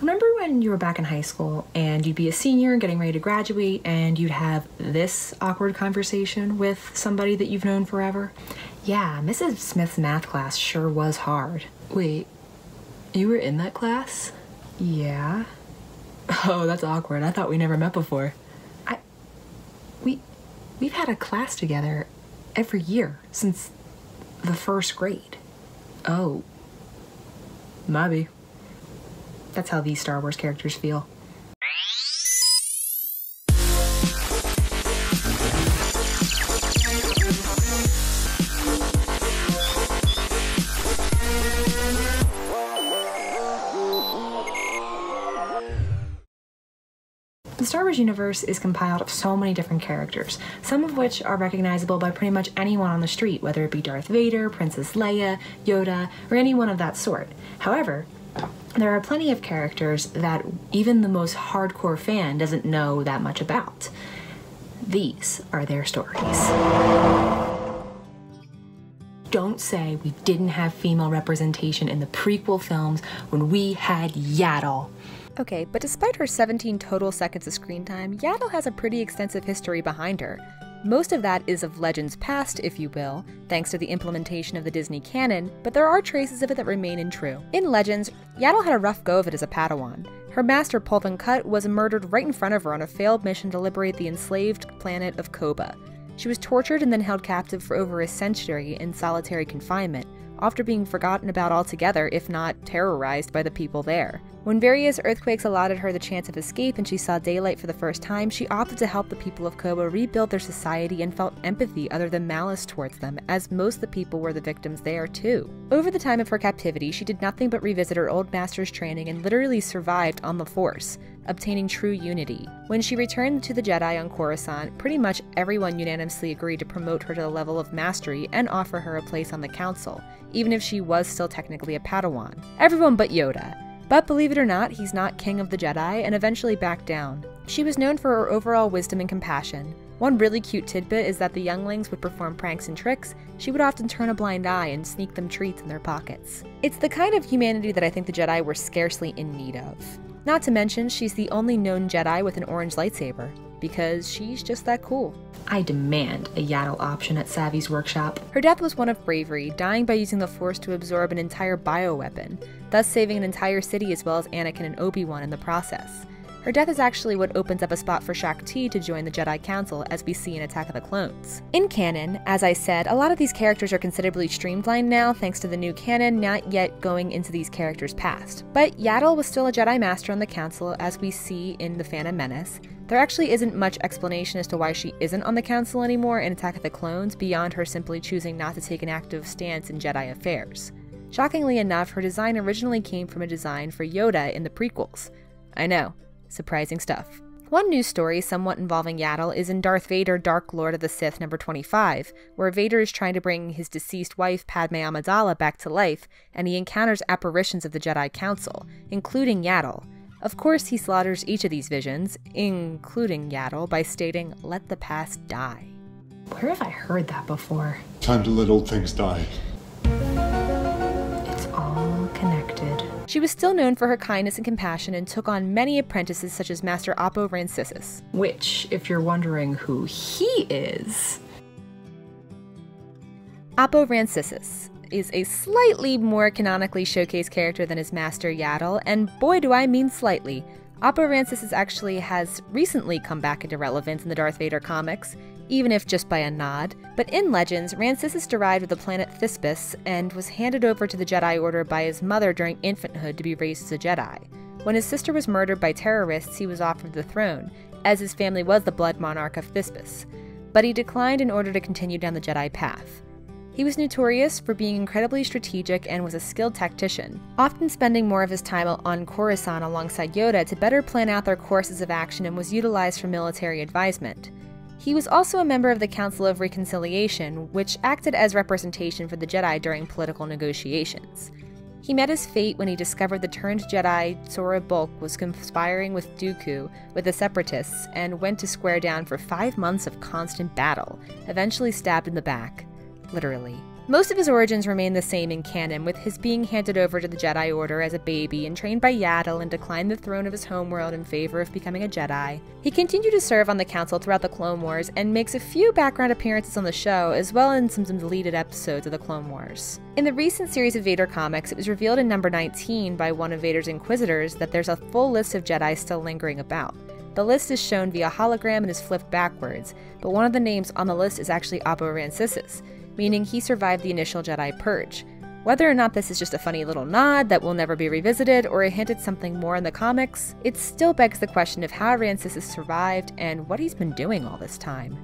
Remember when you were back in high school and you'd be a senior getting ready to graduate and you'd have this awkward conversation with somebody that you've known forever? Yeah, Mrs. Smith's math class sure was hard. Wait, you were in that class? Yeah. Oh, that's awkward. I thought we never met before. I. We. We've had a class together every year since the first grade. Oh. Maybe. That's how these Star Wars characters feel. The Star Wars universe is compiled of so many different characters, some of which are recognizable by pretty much anyone on the street, whether it be Darth Vader, Princess Leia, Yoda, or anyone of that sort. However, there are plenty of characters that even the most hardcore fan doesn't know that much about. These are their stories. Don't say we didn't have female representation in the prequel films when we had Yaddle. Okay, but despite her 17 total seconds of screen time, Yaddle has a pretty extensive history behind her. Most of that is of Legends past, if you will, thanks to the implementation of the Disney canon, but there are traces of it that remain in true. In Legends, Yaddle had a rough go of it as a Padawan. Her master, Pulven Kut, was murdered right in front of her on a failed mission to liberate the enslaved planet of Koba. She was tortured and then held captive for over a century in solitary confinement, after being forgotten about altogether, if not terrorized by the people there. When various earthquakes allotted her the chance of escape and she saw daylight for the first time, she opted to help the people of Koba rebuild their society and felt empathy other than malice towards them, as most of the people were the victims there too. Over the time of her captivity, she did nothing but revisit her old master's training and literally survived on the Force obtaining true unity. When she returned to the Jedi on Coruscant, pretty much everyone unanimously agreed to promote her to the level of mastery and offer her a place on the Council, even if she was still technically a Padawan. Everyone but Yoda. But believe it or not, he's not king of the Jedi and eventually backed down. She was known for her overall wisdom and compassion. One really cute tidbit is that the younglings would perform pranks and tricks, she would often turn a blind eye and sneak them treats in their pockets. It's the kind of humanity that I think the Jedi were scarcely in need of. Not to mention, she's the only known Jedi with an orange lightsaber, because she's just that cool. I demand a Yaddle option at Savi's workshop. Her death was one of bravery, dying by using the Force to absorb an entire bioweapon, thus saving an entire city as well as Anakin and Obi-Wan in the process. Her death is actually what opens up a spot for Shaak Ti to join the Jedi Council as we see in Attack of the Clones. In canon, as I said, a lot of these characters are considerably streamlined now thanks to the new canon not yet going into these characters' past. But Yaddle was still a Jedi Master on the Council as we see in The Phantom Menace. There actually isn't much explanation as to why she isn't on the Council anymore in Attack of the Clones beyond her simply choosing not to take an active stance in Jedi affairs. Shockingly enough, her design originally came from a design for Yoda in the prequels. I know, Surprising stuff. One news story somewhat involving Yaddle is in Darth Vader Dark Lord of the Sith number 25, where Vader is trying to bring his deceased wife Padme Amidala back to life, and he encounters apparitions of the Jedi Council, including Yaddle. Of course, he slaughters each of these visions, including Yaddle, by stating, Let the past die. Where have I heard that before? Time to let old things die. She was still known for her kindness and compassion and took on many apprentices such as Master Oppo Rancisis. Which, if you're wondering who he is... Oppo Rancisis is a slightly more canonically showcased character than his master Yaddle, and boy do I mean slightly. Oppo Rancisis actually has recently come back into relevance in the Darth Vader comics even if just by a nod. But in Legends, Rancisis derived of the planet Thisspias and was handed over to the Jedi Order by his mother during infanthood to be raised as a Jedi. When his sister was murdered by terrorists, he was offered the throne, as his family was the Blood Monarch of Thisspias. But he declined in order to continue down the Jedi path. He was notorious for being incredibly strategic and was a skilled tactician, often spending more of his time on Coruscant alongside Yoda to better plan out their courses of action and was utilized for military advisement. He was also a member of the Council of Reconciliation, which acted as representation for the Jedi during political negotiations. He met his fate when he discovered the turned Jedi Sora Bulq was conspiring with Dooku with the Separatists and went to square down for five months of constant battle, eventually stabbed in the back. Literally. Most of his origins remain the same in canon, with his being handed over to the Jedi Order as a baby and trained by Yaddle and declined the throne of his homeworld in favor of becoming a Jedi. He continued to serve on the Council throughout the Clone Wars and makes a few background appearances on the show, as well as in some deleted episodes of the Clone Wars. In the recent series of Vader comics, it was revealed in number 19 by one of Vader's Inquisitors that there's a full list of Jedi still lingering about. The list is shown via hologram and is flipped backwards, but one of the names on the list is actually Oppo Rancisis, meaning he survived the initial Jedi Purge. Whether or not this is just a funny little nod that will never be revisited or a hint at something more in the comics, it still begs the question of how Rancisis survived and what he's been doing all this time.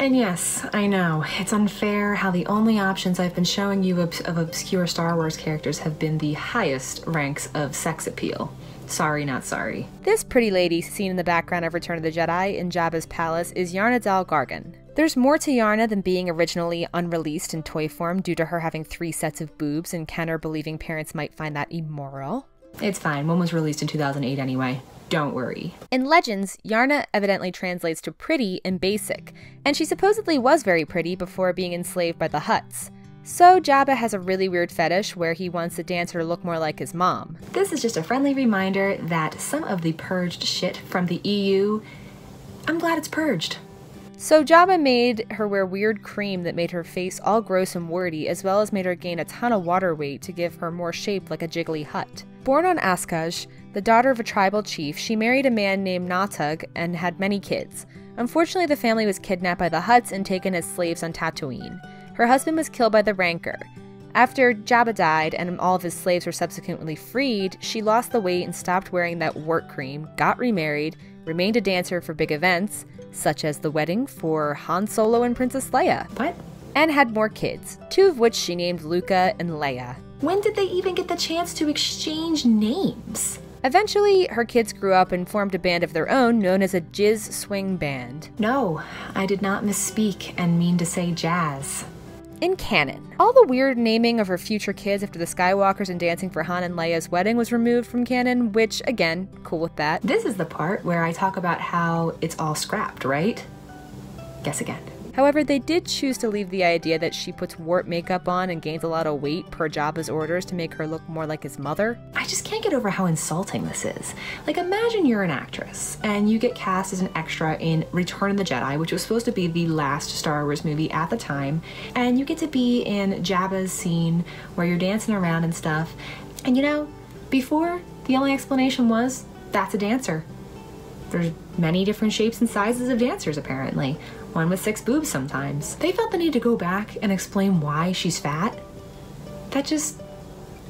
And yes, I know, it's unfair how the only options I've been showing you of, of obscure Star Wars characters have been the highest ranks of sex appeal. Sorry, not sorry. This pretty lady seen in the background of Return of the Jedi in Jabba's palace is Yarna Dal Gargan. There's more to Yarna than being originally unreleased in toy form due to her having three sets of boobs and Kenner believing parents might find that immoral. It's fine, one was released in 2008 anyway. Don't worry. In Legends, Yarna evidently translates to pretty in basic, and she supposedly was very pretty before being enslaved by the Hutts. So Jabba has a really weird fetish where he wants the dancer to look more like his mom. This is just a friendly reminder that some of the purged shit from the EU, I'm glad it's purged. So Jabba made her wear weird cream that made her face all gross and warty, as well as made her gain a ton of water weight to give her more shape like a jiggly Hutt. Born on Askaj, the daughter of a tribal chief, she married a man named Natug and had many kids. Unfortunately, the family was kidnapped by the Hutts and taken as slaves on Tatooine. Her husband was killed by the Rancor. After Jabba died and all of his slaves were subsequently freed, she lost the weight and stopped wearing that wart cream, got remarried, remained a dancer for big events, such as the wedding for Han Solo and Princess Leia. What? And had more kids, two of which she named Luca and Leia. When did they even get the chance to exchange names? Eventually, her kids grew up and formed a band of their own known as a Jizz Swing Band. No, I did not misspeak and mean to say jazz. In canon, all the weird naming of her future kids after the Skywalkers and dancing for Han and Leia's wedding was removed from canon, which, again, cool with that. This is the part where I talk about how it's all scrapped, right? Guess again. However, they did choose to leave the idea that she puts wart makeup on and gains a lot of weight per Jabba's orders to make her look more like his mother. I just can't get over how insulting this is. Like, imagine you're an actress and you get cast as an extra in Return of the Jedi, which was supposed to be the last Star Wars movie at the time, and you get to be in Jabba's scene where you're dancing around and stuff. And you know, before, the only explanation was that's a dancer. There's many different shapes and sizes of dancers, apparently one with six boobs sometimes. They felt the need to go back and explain why she's fat. That just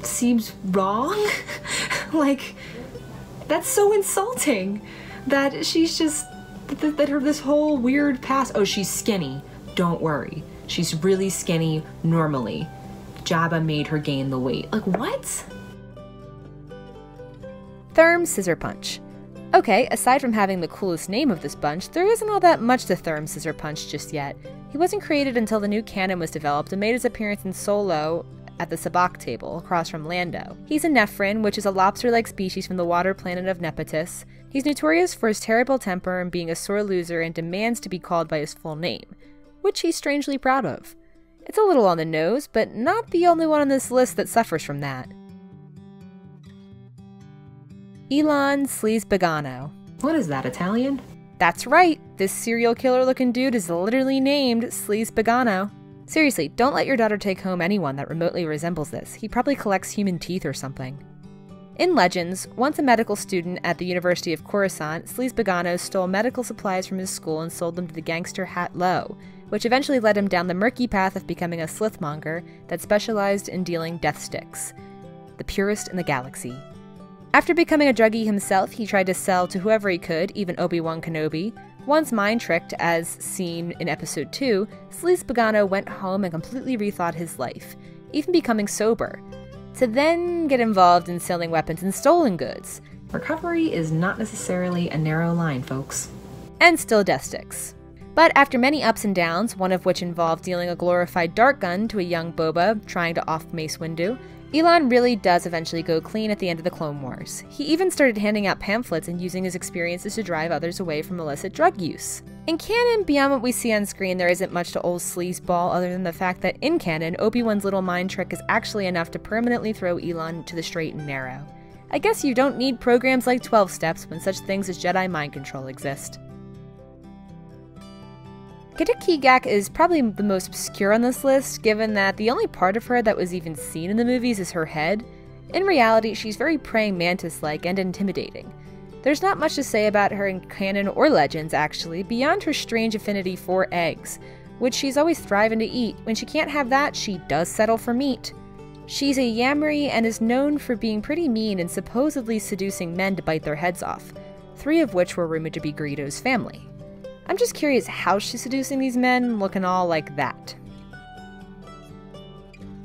seems wrong. like, that's so insulting that she's just, that, that her, this whole weird past, oh, she's skinny. Don't worry. She's really skinny normally. Jabba made her gain the weight. Like, what? Therm Scissor Punch. Okay, aside from having the coolest name of this bunch, there isn't all that much to Therm Scissor Punch just yet. He wasn't created until the new canon was developed and made his appearance in Solo at the Sabacc table across from Lando. He's a Nephran, which is a lobster like species from the water planet of Nepotis. He's notorious for his terrible temper and being a sore loser and demands to be called by his full name, which he's strangely proud of. It's a little on the nose, but not the only one on this list that suffers from that. Elan Sleaze What is that, Italian? That's right, this serial killer looking dude is literally named Sleaze Seriously, don't let your daughter take home anyone that remotely resembles this. He probably collects human teeth or something. In Legends, once a medical student at the University of Coruscant, Sleaze stole medical supplies from his school and sold them to the gangster Hat Low, which eventually led him down the murky path of becoming a slythmonger that specialized in dealing death sticks. The purest in the galaxy. After becoming a druggie himself, he tried to sell to whoever he could, even Obi Wan Kenobi. Once mind tricked, as seen in Episode 2, Sleazebaggano went home and completely rethought his life, even becoming sober, to then get involved in selling weapons and stolen goods. Recovery is not necessarily a narrow line, folks. And still death sticks. But after many ups and downs, one of which involved dealing a glorified dart gun to a young Boba trying to off Mace Windu, Elan really does eventually go clean at the end of the Clone Wars. He even started handing out pamphlets and using his experiences to drive others away from illicit drug use. In canon, beyond what we see on screen, there isn't much to old sleazeball other than the fact that in canon, Obi-Wan's little mind trick is actually enough to permanently throw Elan to the straight and narrow. I guess you don't need programs like 12 Steps when such things as Jedi mind control exist. Gita Kigak is probably the most obscure on this list, given that the only part of her that was even seen in the movies is her head. In reality, she's very praying mantis like and intimidating. There's not much to say about her in canon or legends, actually, beyond her strange affinity for eggs, which she's always thriving to eat. When she can't have that, she does settle for meat. She's a Yam'rii and is known for being pretty mean and supposedly seducing men to bite their heads off, three of which were rumored to be Greedo's family. I'm just curious how she's seducing these men looking all like that.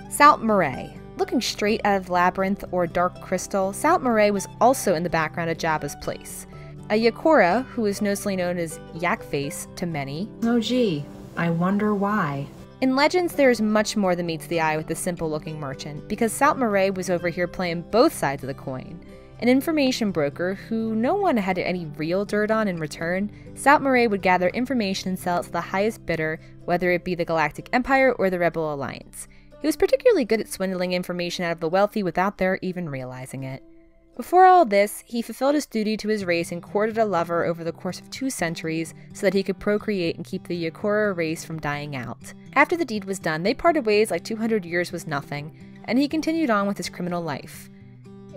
Saelt-Marae. Looking straight out of Labyrinth or Dark Crystal, Saelt-Marae was also in the background of Jabba's place. A Yarkora, who is mostly known as Yakface to many. Oh gee, I wonder why. In Legends, there is much more than meets the eye with the simple looking merchant, because Saelt-Marae was over here playing both sides of the coin. An information broker who no one had any real dirt on in return, Saelt-Marae would gather information and sell it to the highest bidder, whether it be the Galactic Empire or the Rebel Alliance. He was particularly good at swindling information out of the wealthy without their even realizing it. Before all this, he fulfilled his duty to his race and courted a lover over the course of two centuries so that he could procreate and keep the Yarkora race from dying out. After the deed was done, they parted ways like 200 years was nothing, and he continued on with his criminal life.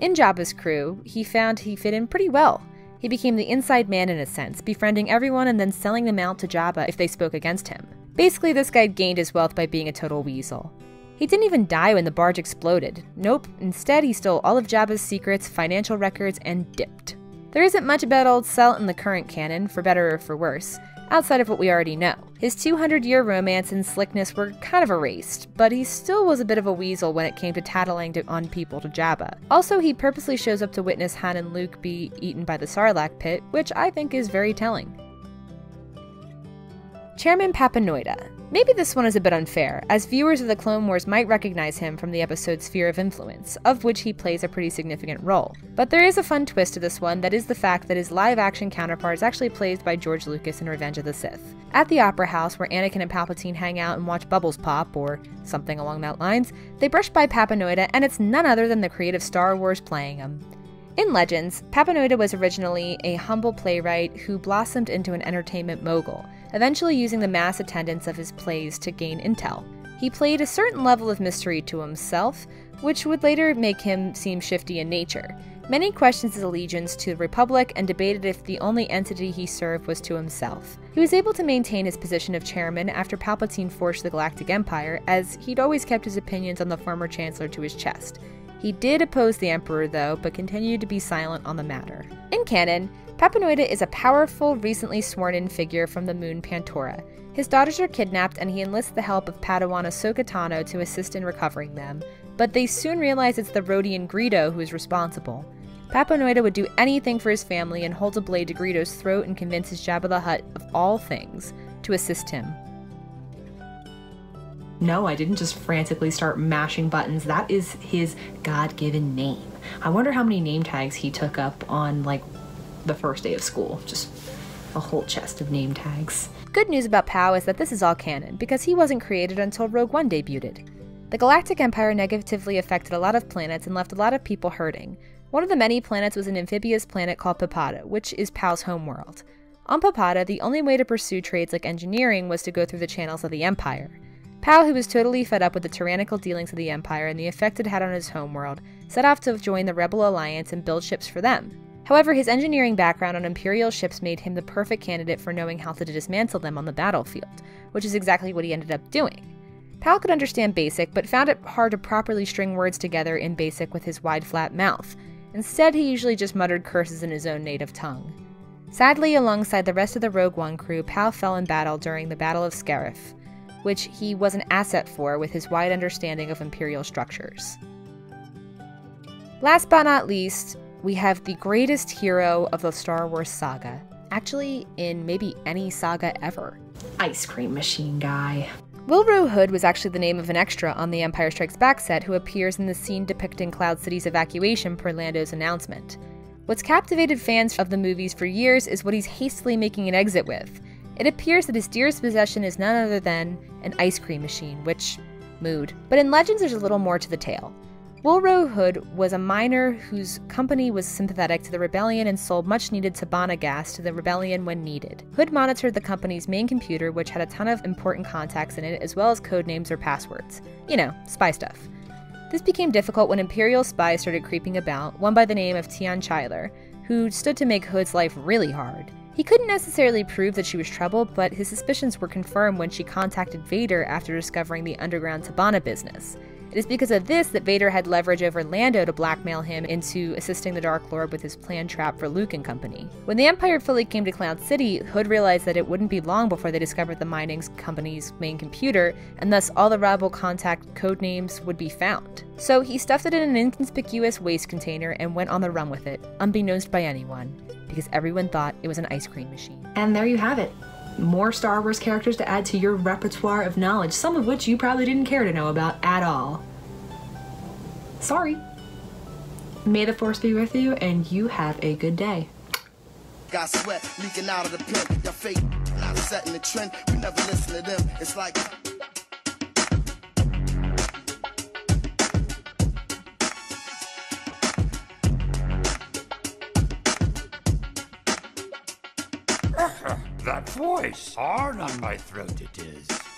In Jabba's crew, he found he fit in pretty well. He became the inside man in a sense, befriending everyone and then selling them out to Jabba if they spoke against him. Basically, this guy gained his wealth by being a total weasel. He didn't even die when the barge exploded. Nope, instead, he stole all of Jabba's secrets, financial records, and dipped. There isn't much about Old Salt in the current canon, for better or for worse, outside of what we already know. His 200 year romance and slickness were kind of erased, but he still was a bit of a weasel when it came to tattling to, on people to Jabba. Also, he purposely shows up to witness Han and Luke be eaten by the Sarlacc pit, which I think is very telling. Chairman Papanoida. Maybe this one is a bit unfair, as viewers of the Clone Wars might recognize him from the episode Sphere of Influence, of which he plays a pretty significant role. But there is a fun twist to this one that is the fact that his live action counterpart is actually played by George Lucas in Revenge of the Sith. At the Opera House, where Anakin and Palpatine hang out and watch bubbles pop, or something along that lines, they brush by Papanoida, and it's none other than the creative Star Wars playing him. In Legends, Papanoida was originally a humble playwright who blossomed into an entertainment mogul eventually using the mass attendance of his plays to gain intel. He played a certain level of mystery to himself, which would later make him seem shifty in nature. Many questioned his allegiance to the Republic and debated if the only entity he served was to himself. He was able to maintain his position of chairman after Palpatine forged the Galactic Empire, as he'd always kept his opinions on the former Chancellor to his chest. He did oppose the Emperor, though, but continued to be silent on the matter. In canon, Papanoida is a powerful, recently sworn in figure from the moon Pantora. His daughters are kidnapped, and he enlists the help of Padawan Ahsoka Tano to assist in recovering them, but they soon realize it's the Rodian Greedo who is responsible. Papanoida would do anything for his family and holds a blade to Greedo's throat and convinces Jabba the Hutt, of all things, to assist him. No, I didn't just frantically start mashing buttons. That is his God given name. I wonder how many name tags he took up on, like, the first day of school. Just a whole chest of name tags. Good news about Pao is that this is all canon, because he wasn't created until Rogue One debuted. The Galactic Empire negatively affected a lot of planets and left a lot of people hurting. One of the many planets was an amphibious planet called Pipada, which is Pao's homeworld. On Pipada, the only way to pursue trades like engineering was to go through the channels of the Empire. Pao, who was totally fed up with the tyrannical dealings of the Empire and the effect it had on his homeworld, set off to join the Rebel Alliance and build ships for them. However, his engineering background on Imperial ships made him the perfect candidate for knowing how to dismantle them on the battlefield, which is exactly what he ended up doing. Pao could understand Basic, but found it hard to properly string words together in Basic with his wide, flat mouth. Instead, he usually just muttered curses in his own native tongue. Sadly, alongside the rest of the Rogue One crew, Pao fell in battle during the Battle of Scarif, which he was an asset for with his wide understanding of Imperial structures. Last but not least, we have the greatest hero of the Star Wars saga. Actually, in maybe any saga ever. Ice cream machine guy. Willrow Hood was actually the name of an extra on the Empire Strikes Back set who appears in the scene depicting Cloud City's evacuation per Lando's announcement. What's captivated fans of the movies for years is what he's hastily making an exit with It appears that his dearest possession is none other than an ice cream machine, which, mood. But in Legends, there's a little more to the tale. Willrow Hood was a miner whose company was sympathetic to the rebellion and sold much needed Tibanna gas to the rebellion when needed. Hood monitored the company's main computer, which had a ton of important contacts in it, as well as code names or passwords. You know, spy stuff. This became difficult when Imperial spies started creeping about, one by the name of Tian Chyler, who stood to make Hood's life really hard. He couldn't necessarily prove that she was trouble, but his suspicions were confirmed when she contacted Vader after discovering the underground Tibanna business. It is because of this that Vader had leverage over Lando to blackmail him into assisting the Dark Lord with his planned trap for Luke and company. When the Empire fully came to Cloud City, Hood realized that it wouldn't be long before they discovered the mining company's main computer, and thus all the rebel contact code names would be found. So he stuffed it in an inconspicuous waste container and went on the run with it, unbeknownst by anyone, because everyone thought it was an ice cream machine. And there you have it. More Star Wars characters to add to your repertoire of knowledge, some of which you probably didn't care to know about at all. Sorry. May the Force be with you, and you have a good day. Got sweat leaking out of the fake not setting the trend. We never listen to them. It's like. Voice, hard on my throat it is.